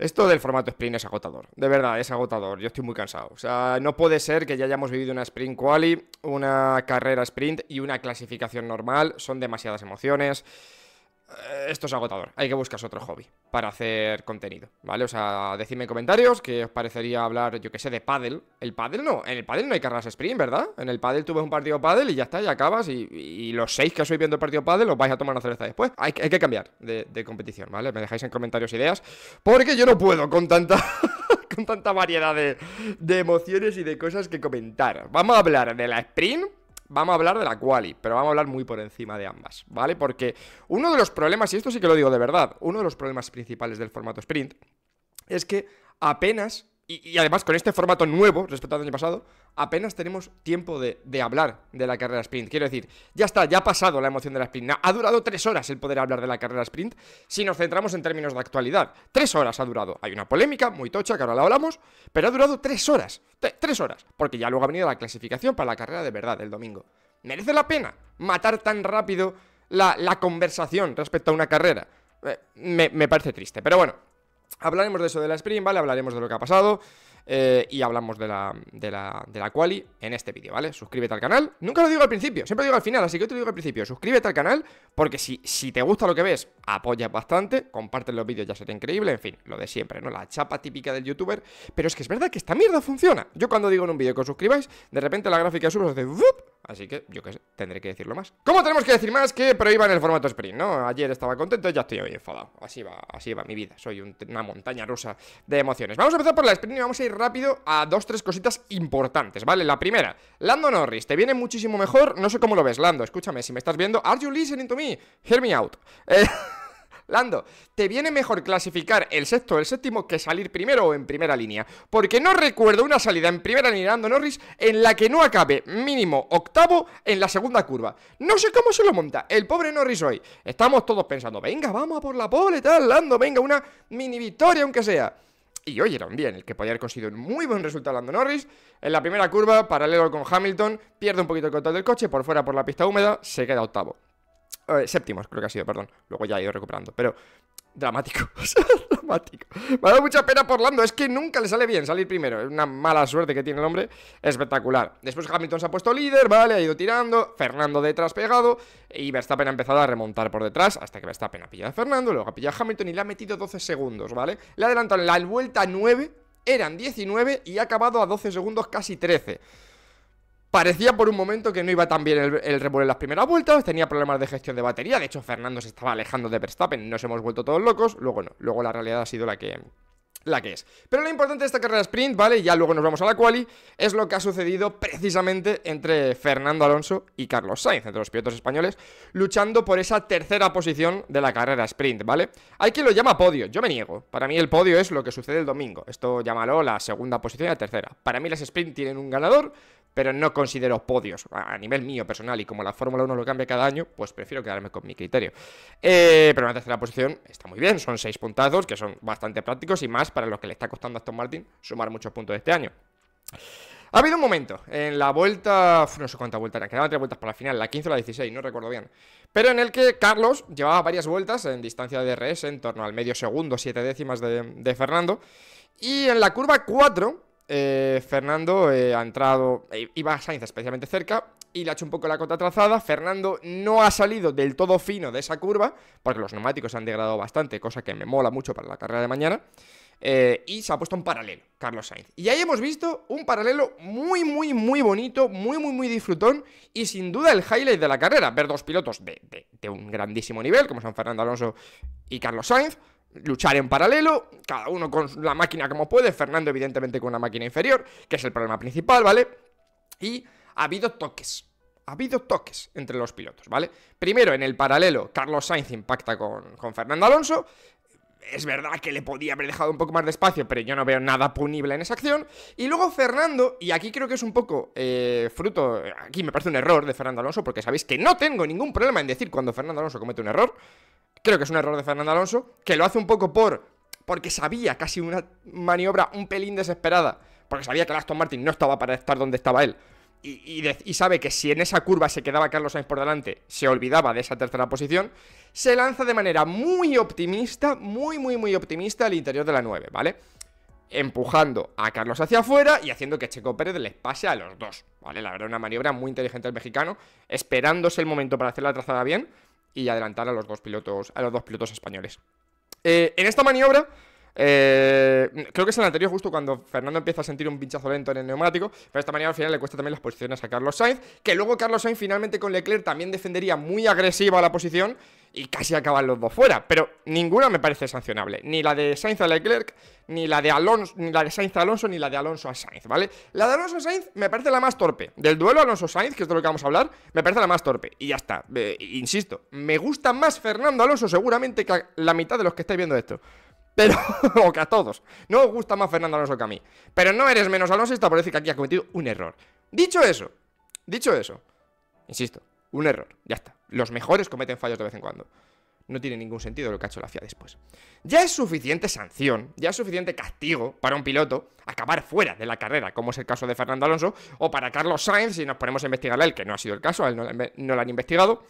Esto del formato sprint es agotador, de verdad, es agotador, yo estoy muy cansado. O sea, no puede ser que ya hayamos vivido una sprint quali, una carrera sprint y una clasificación normal, son demasiadas emociones. Eh, esto es agotador, hay que buscarse otro hobby para hacer contenido, ¿vale? O sea, decidme en comentarios que os parecería hablar, yo que sé, de paddle. El paddle no, en el paddle no hay carreras sprint, ¿verdad? En el paddle tuve un partido paddle y ya está, y acabas y, los seis que os viendo el partido paddle os vais a tomar una cerveza después. Hay, que cambiar de, competición, ¿vale? Me dejáis en comentarios ideas, porque yo no puedo con tanta... con tanta variedad de emociones y de cosas que comentar. Vamos a hablar de la sprint vamos a hablar de la quali, pero vamos a hablar muy por encima de ambas, ¿vale? Porque uno de los problemas, y esto sí que lo digo de verdad, uno de los problemas principales del formato sprint es que apenas y, además con este formato nuevo respecto al año pasado, apenas tenemos tiempo de, hablar de la carrera sprint. Quiero decir, ya está, ya ha pasado la emoción de la sprint. Ha durado tres horas el poder hablar de la carrera sprint si nos centramos en términos de actualidad. Tres horas ha durado. Hay una polémica muy tocha que ahora la hablamos, pero ha durado tres horas. tres horas. Porque ya luego ha venido la clasificación para la carrera de verdad el domingo. ¿Merece la pena matar tan rápido la, conversación respecto a una carrera? Eh, me parece triste. Pero bueno, Hablaremos de eso de la sprint, ¿vale? Hablaremos de lo que ha pasado. Eh, y hablamos de la, de, la, de la quali en este vídeo, ¿vale? Suscríbete al canal, nunca lo digo al principio, siempre lo digo al final, así que te lo digo al principio, suscríbete al canal, porque si, si te gusta lo que ves, apoyas bastante, comparte los vídeos, ya será increíble, en fin, lo de siempre, ¿no? La chapa típica del youtuber, pero es que es verdad que esta mierda funciona. Yo cuando digo en un vídeo que os suscribáis, de repente la gráfica sube, hace Así que, yo qué sé, tendré que decirlo más. ¿Cómo tenemos que decir más que prohíban el formato sprint, no? Ayer estaba contento, ya estoy hoy enfadado. Así va, así va mi vida. Soy una montaña rusa de emociones. Vamos a empezar por la sprint y vamos a ir rápido a dos, tres cositas importantes, ¿vale? La primera, Lando Norris, te viene muchísimo mejor. No sé cómo lo ves, Lando, escúchame, si me estás viendo, ¿Are you listening to me? Hear me out. Eh... Lando, te viene mejor clasificar el sexto o el séptimo que salir primero o en primera línea. Porque no recuerdo una salida en primera línea de Lando Norris en la que no acabe mínimo octavo en la segunda curva. No sé cómo se lo monta el pobre Norris hoy. Estamos todos pensando, venga, vamos a por la pole, tal, Lando, venga, una mini victoria aunque sea. Y hoy era un bien, el que podía haber conseguido un muy buen resultado Lando Norris. En la primera curva, paralelo con Hamilton, pierde un poquito el control del coche, por fuera por la pista húmeda, se queda octavo. Eh, séptimos, creo que ha sido, perdón. Luego ya ha ido recuperando. Pero dramático, dramático. Me ha dado mucha pena por Lando, es que nunca le sale bien salir primero. Es una mala suerte que tiene el hombre, espectacular. Después Hamilton se ha puesto líder, vale, ha ido tirando. Fernando detrás pegado. Y Verstappen ha empezado a remontar por detrás hasta que Verstappen ha pillado a Fernando. Luego ha pillado a Hamilton y le ha metido 12 segundos, ¿vale? Le ha adelantado en la vuelta 9, eran 19 y ha acabado a 12 segundos, casi 13. Parecía por un momento que no iba tan bien el, el en las primeras vueltas, tenía problemas de gestión de batería, de hecho Fernando se estaba alejando de Verstappen, nos hemos vuelto todos locos, luego no, luego la realidad ha sido la que, la que es. Pero lo importante de esta carrera sprint, ¿vale? Ya luego nos vamos a la quali, es lo que ha sucedido precisamente entre Fernando Alonso y Carlos Sainz, entre los pilotos españoles, luchando por esa tercera posición de la carrera sprint, ¿vale? Hay quien lo llama podio, yo me niego. Para mí el podio es lo que sucede el domingo. Esto llámalo la segunda posición y la tercera. Para mí las sprint tienen un ganador, pero no considero podios. A nivel mío personal y como la Fórmula 1 lo cambia cada año, pues prefiero quedarme con mi criterio. Eh, pero en la tercera posición está muy bien, son seis puntazos que son bastante prácticos y más para lo que le está costando a Aston Martin sumar muchos puntos este año. Ha habido un momento en la vuelta, no sé cuántas vueltas eran, quedaban tres vueltas para la final, la 15 o la 16, no recuerdo bien. Pero en el que Carlos llevaba varias vueltas en distancia de DRS, en torno al medio segundo, siete décimas de, de Fernando. Y en la curva 4, eh, Fernando eh, ha entrado, eh, iba a Sainz especialmente cerca y le ha hecho un poco la cota trazada. Fernando no ha salido del todo fino de esa curva, porque los neumáticos se han degradado bastante, cosa que me mola mucho para la carrera de mañana. y se ha puesto en paralelo, Carlos Sainz. Y ahí hemos visto un paralelo muy, muy, muy bonito, muy, muy, muy disfrutón y sin duda el highlight de la carrera. Ver dos pilotos de, de un grandísimo nivel, como son Fernando Alonso y Carlos Sainz, luchar en paralelo, cada uno con la máquina como puede, Fernando evidentemente con una máquina inferior, que es el problema principal, ¿vale? Y ha habido toques, ha habido toques entre los pilotos, ¿vale? Primero, en el paralelo, Carlos Sainz impacta con, con Fernando Alonso, es verdad que le podía haber dejado un poco más de espacio, pero yo no veo nada punible en esa acción. Y luego Fernando, y aquí creo que es un poco eh, fruto, aquí me parece un error de Fernando Alonso, porque sabéis que no tengo ningún problema en decir cuando Fernando Alonso comete un error. Creo que es un error de Fernando Alonso, que lo hace un poco por. porque sabía casi una maniobra un pelín desesperada, porque sabía que el Aston Martin no estaba para estar donde estaba él. y, sabe que si en esa curva se quedaba Carlos Sainz por delante, se olvidaba de esa tercera posición, se lanza de manera muy optimista, muy, muy, muy optimista al interior de la 9, ¿vale? Empujando a Carlos hacia afuera y haciendo que Checo Pérez les pase a los dos, ¿vale? La verdad, una maniobra muy inteligente del mexicano, esperándose el momento para hacer la trazada bien y adelantar a los dos pilotos, a los dos pilotos españoles. Eh, en esta maniobra eh, creo que es el anterior, justo cuando Fernando empieza a sentir un pinchazo lento en el neumático. Pero de esta manera al final le cuesta también las posiciones a Carlos Sainz. Que luego Carlos Sainz finalmente con Leclerc también defendería muy agresiva la posición. Y casi acaban los dos fuera. Pero ninguna me parece sancionable. Ni la de Sainz a Leclerc, ni la de Alonso, ni la de Sainz a Alonso, ni la de Alonso a Sainz, ¿vale? La de Alonso a Sainz me parece la más torpe. Del duelo Alonso-Sainz, que es de lo que vamos a hablar, me parece la más torpe. Y ya está. insisto, me gusta más Fernando Alonso seguramente que la mitad de los que estáis viendo esto. Pero, o que a todos. No os gusta más Fernando Alonso que a mí. Pero no eres menos Alonso está por decir que aquí ha cometido un error. Dicho eso, dicho eso, insisto, un error, ya está. Los mejores cometen fallos de vez en cuando. No tiene ningún sentido lo que ha hecho la FIA después. Ya es suficiente sanción, ya es suficiente castigo para un piloto acabar fuera de la carrera, como es el caso de Fernando Alonso, o para Carlos Sainz, si nos ponemos a investigarle él, que no ha sido el caso, a él no lo han investigado,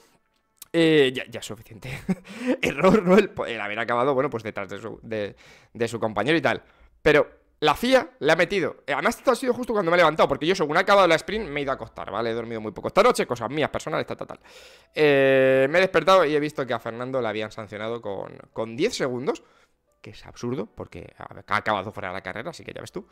eh, ya, es suficiente. Error, ¿no? El, haber acabado, bueno, pues detrás de su, compañero y tal. Pero la FIA le ha metido. Eh, además, esto ha sido justo cuando me he levantado, porque yo, según he acabado la sprint, me he ido a acostar, ¿vale? He dormido muy poco esta noche, cosas mías, personales, tal, tal, tal. Eh, me he despertado y he visto que a Fernando le habían sancionado con, con 10 segundos, que es absurdo, porque ha acabado fuera de la carrera, así que ya ves tú.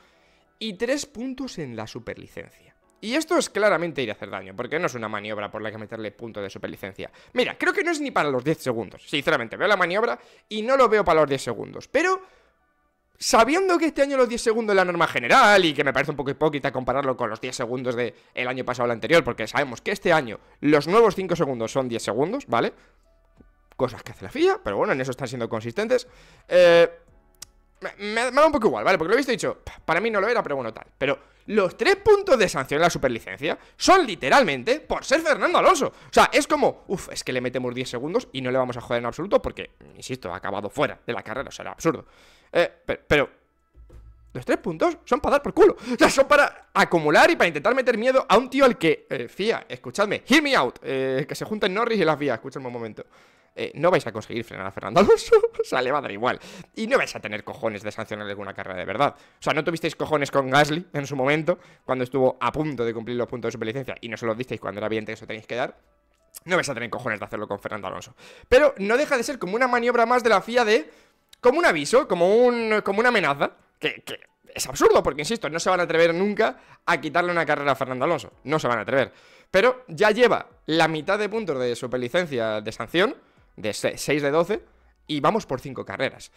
Y 3 puntos en la superlicencia. Y esto es claramente ir a hacer daño, porque no es una maniobra por la que meterle punto de superlicencia. Mira, creo que no es ni para los 10 segundos. Sinceramente, veo la maniobra y no lo veo para los 10 segundos. Pero, sabiendo que este año los 10 segundos es la norma general y que me parece un poco hipócrita compararlo con los 10 segundos del año pasado o el anterior, porque sabemos que este año los nuevos 5 segundos son 10 segundos, ¿vale? Cosas que hace la FIA, pero bueno, en eso están siendo consistentes. Eh, me, da un poco igual, ¿vale? Porque lo y dicho, para mí no lo era, pero bueno, tal. Pero los tres puntos de sanción en la superlicencia son literalmente por ser Fernando Alonso. O sea, es como, uff, es que le metemos 10 segundos y no le vamos a joder en absoluto porque, insisto, ha acabado fuera de la carrera, o sea, era absurdo. Eh, pero, los tres puntos son para dar por culo. O sea, son para acumular y para intentar meter miedo a un tío al que, eh, fía, escuchadme, hear me out, eh, que se junten Norris y la FIA, escúchame un momento. Eh, no vais a conseguir frenar a Fernando Alonso, o sea, le va a dar igual. Y no vais a tener cojones de sancionar alguna carrera de verdad. O sea, no tuvisteis cojones con Gasly en su momento, cuando estuvo a punto de cumplir los puntos de superlicencia y no se los disteis cuando era evidente que eso tenéis que dar. No vais a tener cojones de hacerlo con Fernando Alonso. Pero no deja de ser como una maniobra más de la FIA de. como un aviso, como, un, como una amenaza. Que, que es absurdo, porque insisto, no se van a atrever nunca a quitarle una carrera a Fernando Alonso. No se van a atrever. Pero ya lleva la mitad de puntos de superlicencia de sanción de 6 de 12 y vamos por 5 carreras.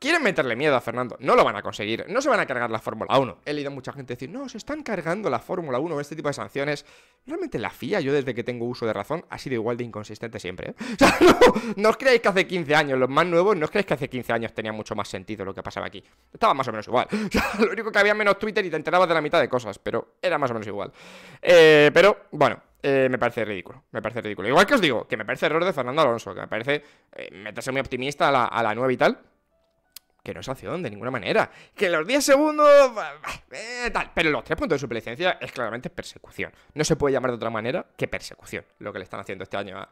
Quieren meterle miedo a Fernando, no lo van a conseguir, no se van a cargar la Fórmula 1. He leído a mucha gente decir, no, se están cargando la Fórmula 1, este tipo de sanciones. Realmente la FIA, yo desde que tengo uso de razón, ha sido igual de inconsistente siempre. ¿eh? O sea, no, os creáis que hace 15 años, los más nuevos, no os creáis que hace 15 años tenía mucho más sentido lo que pasaba aquí. Estaba más o menos igual. O sea, lo único que había menos Twitter y te enterabas de la mitad de cosas, pero era más o menos igual. Eh, pero, bueno, eh, me parece ridículo. Me parece ridículo. Igual que os digo, que me parece error de Fernando Alonso, que me parece eh, meterse muy optimista a la nueva y tal que no es acción de ninguna manera. Que los 10 segundos. Eh, tal. Pero los 3 puntos de superlicencia es claramente persecución. No se puede llamar de otra manera que persecución. Lo que le están haciendo este año a,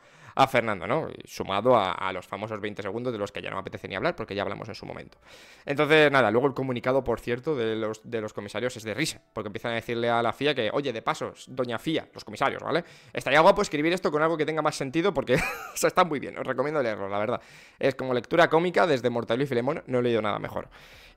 Fernando, ¿no? Sumado a, los famosos 20 segundos de los que ya no apetece ni hablar porque ya hablamos en su momento. Entonces, nada, luego el comunicado, por cierto, de los, de los comisarios es de risa. Porque empiezan a decirle a la FIA que, oye, de paso, doña FIA, los comisarios, ¿vale? Estaría guapo escribir esto con algo que tenga más sentido porque se está muy bien. Os recomiendo leerlo, la verdad. Es como lectura cómica desde Mortadelo y Filemón. No he leído nada mejor.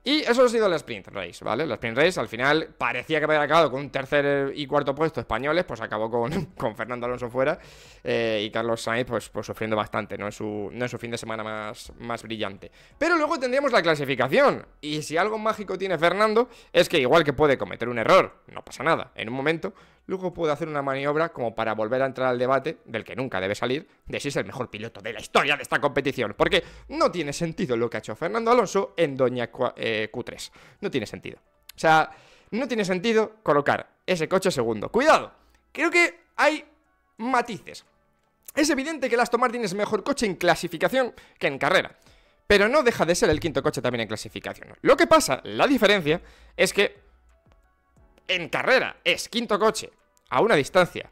Y eso ha sido la Sprint Race, ¿vale? La Sprint Race al final parecía que había acabado con un tercer y cuarto puesto españoles, pues acabó con, con Fernando Alonso fuera eh, y Carlos Sainz pues, pues sufriendo bastante, ¿no? En su, no en su fin de semana más, más brillante. Pero luego tendríamos la clasificación y si algo mágico tiene Fernando es que igual que puede cometer un error, no pasa nada, en un momento, luego puede hacer una maniobra como para volver a entrar al debate, del que nunca debe salir, de si es el mejor piloto de la historia de esta competición. Porque no tiene sentido lo que ha hecho Fernando Alonso en Doña Q3. Eh, no tiene sentido. O sea, no tiene sentido colocar ese coche segundo. Cuidado, creo que hay matices. Es evidente que el Aston Martin es mejor coche en clasificación que en carrera. Pero no deja de ser el quinto coche también en clasificación. Lo que pasa, la diferencia, es que en carrera es quinto coche a una distancia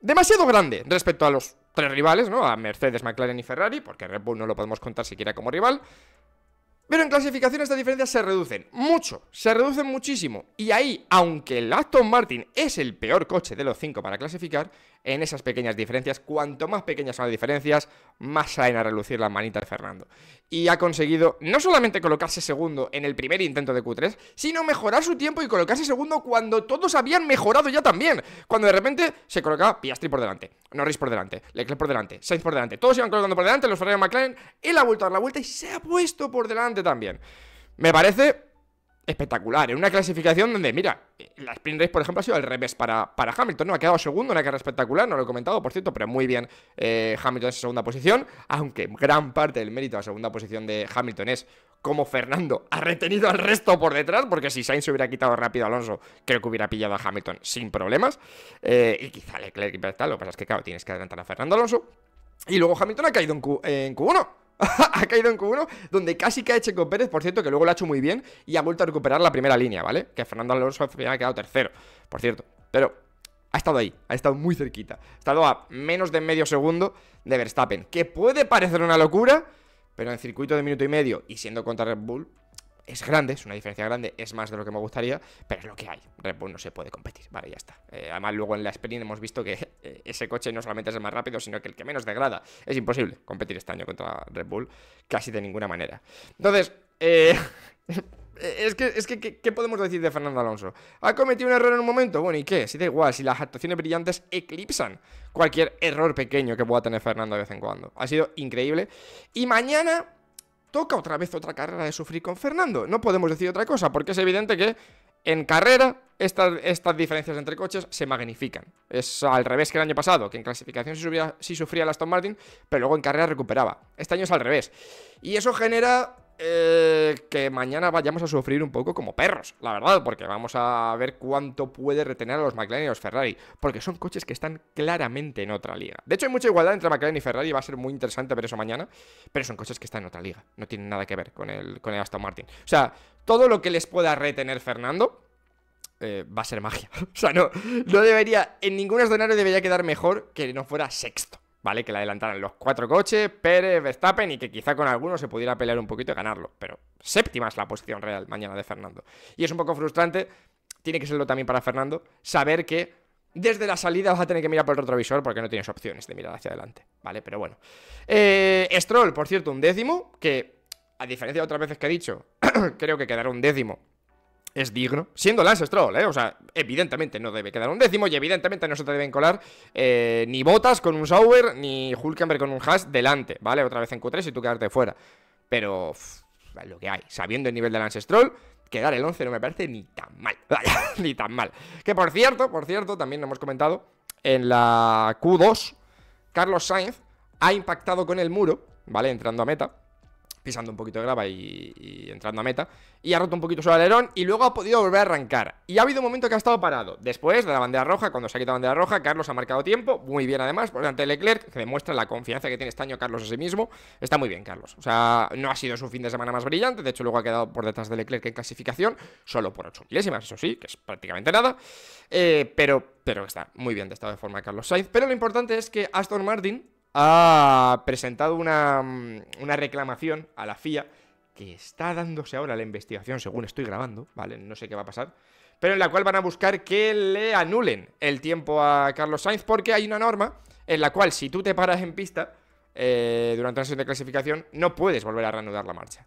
demasiado grande respecto a los tres rivales, ¿no? A Mercedes, McLaren y Ferrari, porque Red Bull no lo podemos contar siquiera como rival. Pero en clasificación estas diferencias se reducen mucho, se reducen muchísimo. Y ahí, aunque el Aston Martin es el peor coche de los cinco para clasificar, en esas pequeñas diferencias, cuanto más pequeñas son las diferencias, más salen a relucir las manitas de Fernando. Y ha conseguido no solamente colocarse segundo en el primer intento de Q3, sino mejorar su tiempo y colocarse segundo cuando todos habían mejorado ya también. Cuando de repente se colocaba Piastri por delante, Norris por delante, Leclerc por delante, Sainz por delante, todos iban colocando por delante, los Ferrari y McLaren, él ha vuelto a dar la vuelta y se ha puesto por delante también. Me parece espectacular. En una clasificación donde, mira, la sprint race, por ejemplo, ha sido al revés para, para Hamilton, ¿no? Ha quedado segundo, una carrera espectacular, no lo he comentado, por cierto, pero muy bien eh, Hamilton en segunda posición, aunque gran parte del mérito de la segunda posición de Hamilton es como Fernando ha retenido al resto por detrás, porque si Sainz hubiera quitado rápido a Alonso, creo que hubiera pillado a Hamilton sin problemas, eh, y quizá Leclerc y tal, lo que pasa es que, claro, tienes que adelantar a Fernando Alonso, y luego Hamilton ha caído en, Q, en Q1, ha caído en Q1, donde casi cae Checo Pérez, por cierto, que luego lo ha hecho muy bien y ha vuelto a recuperar la primera línea, ¿vale? Que Fernando Alonso ha quedado tercero, por cierto. Pero ha estado ahí, ha estado muy cerquita. Ha estado a menos de medio segundo de Verstappen, que puede parecer una locura, pero en circuito de minuto y medio y siendo contra Red Bull, es grande, es una diferencia grande, es más de lo que me gustaría, pero es lo que hay. Red Bull no se puede competir, vale, ya está. Eh, además, luego en la sprint hemos visto que eh, ese coche no solamente es el más rápido, sino que el que menos degrada. Es imposible competir este año contra Red Bull, casi de ninguna manera. Entonces, eh, es que, es que ¿qué, podemos decir de Fernando Alonso? ¿Ha cometido un error en un momento? Bueno, ¿y qué? Si da igual, si las actuaciones brillantes eclipsan cualquier error pequeño que pueda tener Fernando de vez en cuando. Ha sido increíble. Y mañana toca otra vez otra carrera de sufrir con Fernando. No podemos decir otra cosa, porque es evidente que en carrera estas, diferencias entre coches se magnifican. Es al revés que el año pasado, que en clasificación sí, sufría el Aston Martin, pero luego en carrera recuperaba. Este año es al revés. Y eso genera eh, que mañana vayamos a sufrir un poco como perros, la verdad, porque vamos a ver cuánto puede retener a los McLaren y los Ferrari, porque son coches que están claramente en otra liga. De hecho, hay mucha igualdad entre McLaren y Ferrari, va a ser muy interesante ver eso mañana, pero son coches que están en otra liga, no tienen nada que ver con el, con el Aston Martin. O sea, todo lo que les pueda retener Fernando eh, va a ser magia. o sea, no, no debería, en ningún escenario debería quedar mejor que no fuera sexto. ¿Vale? Que le adelantaran los cuatro coches, Pérez, Verstappen y que quizá con algunos se pudiera pelear un poquito y ganarlo. Pero séptima es la posición real mañana de Fernando. Y es un poco frustrante, tiene que serlo también para Fernando, saber que desde la salida vas a tener que mirar por el retrovisor porque no tienes opciones de mirar hacia adelante, ¿vale? Pero bueno. Eh, Stroll, por cierto, un décimo, que a diferencia de otras veces que he dicho, creo que quedará un décimo es digno, siendo Lance Stroll, ¿eh? O sea, evidentemente no debe quedar un décimo y evidentemente no se te deben colar eh, ni Botas con un Sauber ni Hulkenberg con un Haas delante, ¿vale? Otra vez en Q3 y tú quedarte fuera. Pero lo que hay, sabiendo el nivel de Lance Stroll, quedar el 11 no me parece ni tan mal, ni tan mal. Que por cierto, por cierto, también lo hemos comentado, en la Q2, Carlos Sainz ha impactado con el muro, ¿vale? Entrando a meta pisando un poquito de grava y, entrando a meta. Y ha roto un poquito su alerón y luego ha podido volver a arrancar. Y ha habido un momento que ha estado parado. Después de la bandera roja, cuando se ha quitado la bandera roja, Carlos ha marcado tiempo. Muy bien además, por delante de Leclerc, que demuestra la confianza que tiene este año Carlos a sí mismo. Está muy bien Carlos. O sea, no ha sido su fin de semana más brillante. De hecho, luego ha quedado por detrás de Leclerc en clasificación. Solo por 8 milésimas, eso sí, que es prácticamente nada. Eh, pero, pero está muy bien de estado de forma Carlos Sainz. Pero lo importante es que Aston Martin ha presentado una, una reclamación a la FIA que está dándose ahora la investigación según estoy grabando, ¿vale? No sé qué va a pasar. Pero en la cual van a buscar que le anulen el tiempo a Carlos Sainz porque hay una norma en la cual si tú te paras en pista eh, durante una sesión de clasificación no puedes volver a reanudar la marcha.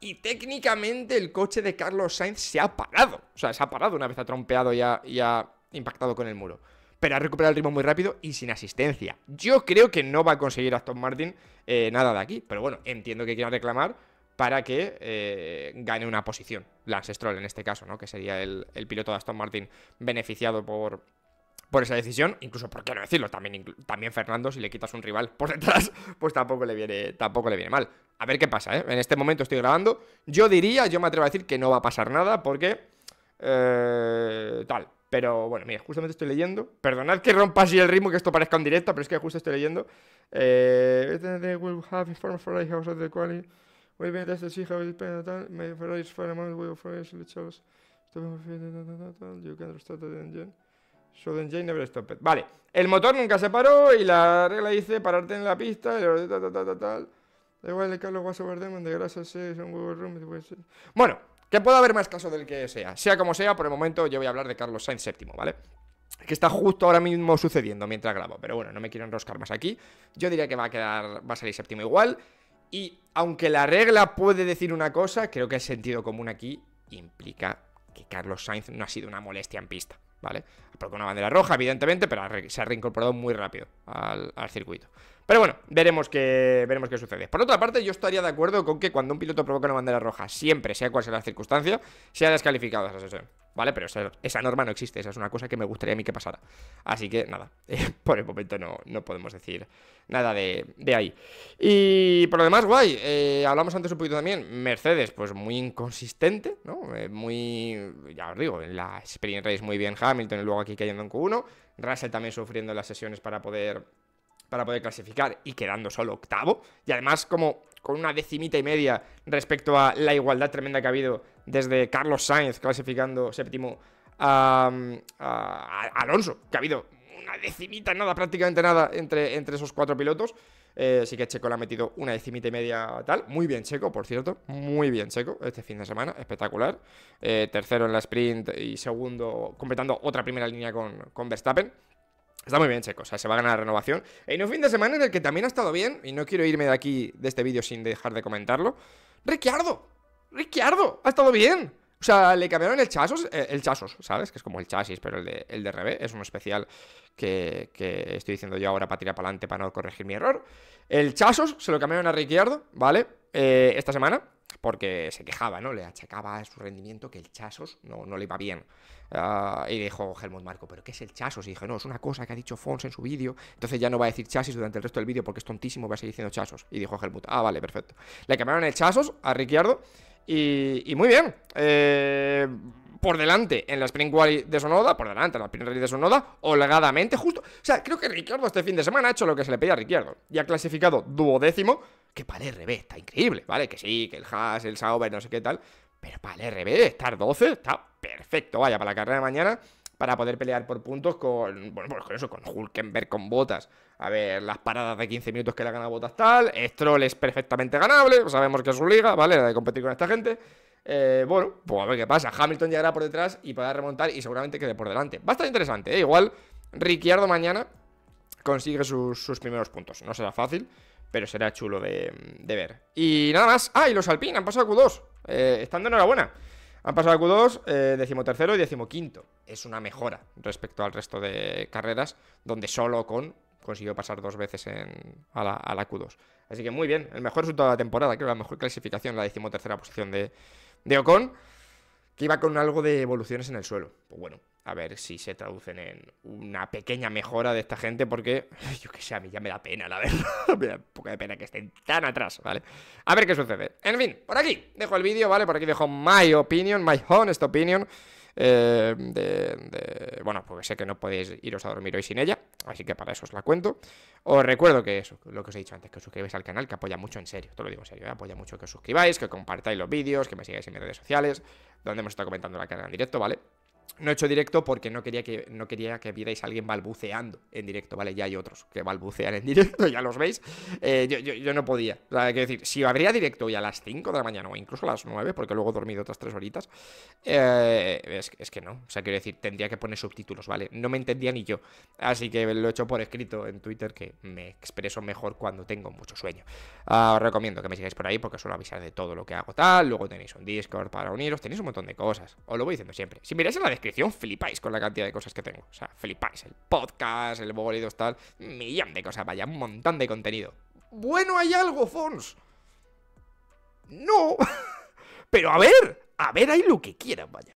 Y técnicamente el coche de Carlos Sainz se ha parado. O sea, se ha parado una vez ha trompeado y ha impactado con el muro pero ha recuperado el ritmo muy rápido y sin asistencia. Yo creo que no va a conseguir Aston Martin eh, nada de aquí, pero bueno, entiendo que quiera reclamar para que eh, gane una posición. Lance Stroll en este caso, ¿no? Que sería el, piloto de Aston Martin beneficiado por, por esa decisión. Incluso, ¿por qué no decirlo? También, también Fernando, si le quitas un rival por detrás, pues tampoco le viene, tampoco le viene mal. A ver qué pasa, ¿eh? En este momento estoy grabando. Yo diría, yo me atrevo a decir que no va a pasar nada porque... Eh, tal, pero bueno, mira, justamente estoy leyendo. Perdonad que rompa así el ritmo, que esto parezca en directo, pero es que justo estoy leyendo. The the Vale, el motor nunca se paró y la regla dice pararte en la pista. De grasas, Bueno, que pueda haber más caso del que sea. Sea como sea, por el momento yo voy a hablar de Carlos Sainz séptimo, ¿vale? Que está justo ahora mismo sucediendo mientras grabo. Pero bueno, no me quiero enroscar más aquí. Yo diría que va a quedar, va a salir séptimo igual. Y aunque la regla puede decir una cosa, creo que el sentido común aquí implica que Carlos Sainz no ha sido una molestia en pista, ¿vale? Porque una bandera roja, evidentemente, pero se ha reincorporado muy rápido al, circuito. Pero bueno, veremos qué, veremos qué sucede. Por otra parte, yo estaría de acuerdo con que cuando un piloto provoca una bandera roja, siempre, sea cual sea la circunstancia, sea descalificado esa sesión. ¿Vale? Pero esa, norma no existe, esa es una cosa que me gustaría a mí que pasara. Así que nada, por el momento no, no podemos decir nada de, ahí. Y por lo demás, guay, eh, hablamos antes un poquito también, Mercedes, pues muy inconsistente, ¿no? Eh, muy, ya os digo, en la Experience Race muy bien Hamilton y luego aquí cayendo en Q1. Russell también sufriendo las sesiones para poder para poder clasificar y quedando solo octavo. Y además como con una decimita y media respecto a la igualdad tremenda que ha habido desde Carlos Sainz clasificando séptimo a, Alonso, que ha habido una decimita, nada, prácticamente nada entre, entre esos cuatro pilotos. Eh, sí que Checo le ha metido una decimita y media tal. Muy bien Checo, por cierto. Muy bien Checo este fin de semana. Espectacular. Eh, tercero en la sprint y segundo completando otra primera línea con, con Verstappen. Está muy bien, Checo, o sea, se va a ganar la renovación. En un fin de semana en el que también ha estado bien, y no quiero irme de aquí, de este vídeo, sin dejar de comentarlo. ¡Ricciardo! ¡Ricciardo! ¡Ha estado bien! O sea, le cambiaron el chasos, eh, el chasos, ¿sabes? Que es como el chasis, pero el de, el de revés. Es un especial que, estoy diciendo yo ahora para tirar para adelante para no corregir mi error. El chasos se lo cambiaron a Ricciardo, ¿vale? Eh, esta semana, porque se quejaba, ¿no? Le achacaba su rendimiento que el chasos no, no le iba bien. Ah, y dijo Helmut Marco, ¿pero qué es el chasos? Y dije, no, es una cosa que ha dicho Fons en su vídeo. Entonces ya no va a decir chasis durante el resto del vídeo porque es tontísimo, va a seguir diciendo chasos. Y dijo Helmut, ah, vale, perfecto. Le cambiaron el chasos a Ricciardo y, muy bien. Eh, por delante en la Spring Quali de Sonoda, por delante en la Spring Rally de Sonoda, holgadamente, justo. O sea, creo que Ricciardo este fin de semana ha hecho lo que se le pedía a Ricciardo y ha clasificado duodécimo, que para el RB está increíble, ¿vale? Que sí, que el Haas, el Sauber, no sé qué tal, pero para el RB estar 12 está perfecto, vaya, para la carrera de mañana para poder pelear por puntos con, bueno, pues con eso, con Hulkenberg, con Botas. A ver, las paradas de 15 minutos que le gana Botas tal, Stroll es perfectamente ganable, sabemos que es su liga, ¿vale? La de competir con esta gente. Eh, bueno, pues a ver qué pasa. Hamilton llegará por detrás y podrá remontar y seguramente quede por delante. Va a estar interesante, ¿eh? Igual Ricciardo mañana consigue sus, primeros puntos. No será fácil, pero será chulo de, ver. Y nada más. Ah, y los Alpine han pasado a Q2. Eh, están de enhorabuena. Han pasado a Q2, eh, decimotercero y decimoquinto. Es una mejora respecto al resto de carreras, donde solo con consiguió pasar dos veces a, la, Q2. Así que muy bien, el mejor resultado de la temporada, creo, la mejor clasificación, la decimotercera posición de, de Ocon, que iba con algo de evoluciones en el suelo. Pues bueno, a ver si se traducen en una pequeña mejora de esta gente, porque yo que sé, a mí ya me da pena, la verdad. me da un poco de pena que estén tan atrás, ¿vale? A ver qué sucede. En fin, por aquí dejo el vídeo, ¿vale? Por aquí dejo my opinion, my honest opinion. Eh, de, bueno, porque sé que no podéis iros a dormir hoy sin ella, así que para eso os la cuento. Os recuerdo que eso, lo que os he dicho antes, que os suscribáis al canal, que apoya mucho en serio, te lo digo en serio, ¿eh? apoya mucho que os suscribáis, que compartáis los vídeos, que me sigáis en mis redes sociales, donde hemos estado comentando la carrera en directo, ¿vale? No he hecho directo porque no quería que, no quería que vierais a alguien balbuceando en directo, ¿vale? Ya hay otros que balbucean en directo, ya los veis. Eh, yo, no podía. O sea, quiero decir, si habría directo hoy a las 5 de la mañana o incluso a las 9, porque luego he dormido otras 3 horitas, eh, es, que no. O sea, quiero decir, tendría que poner subtítulos, ¿vale? No me entendía ni yo. Así que lo he hecho por escrito en Twitter, que me expreso mejor cuando tengo mucho sueño. Ah, os recomiendo que me sigáis por ahí porque suelo avisar de todo lo que hago tal. Luego tenéis un Discord para uniros, tenéis un montón de cosas. Os lo voy diciendo siempre. Si miráis en la descripción, flipáis con la cantidad de cosas que tengo. O sea, flipáis. El podcast, el bolidos, tal. Millón de cosas, vaya, un montón de contenido. Bueno, hay algo, Fons. No. Pero a ver, a ver, hay lo que quieran, vaya.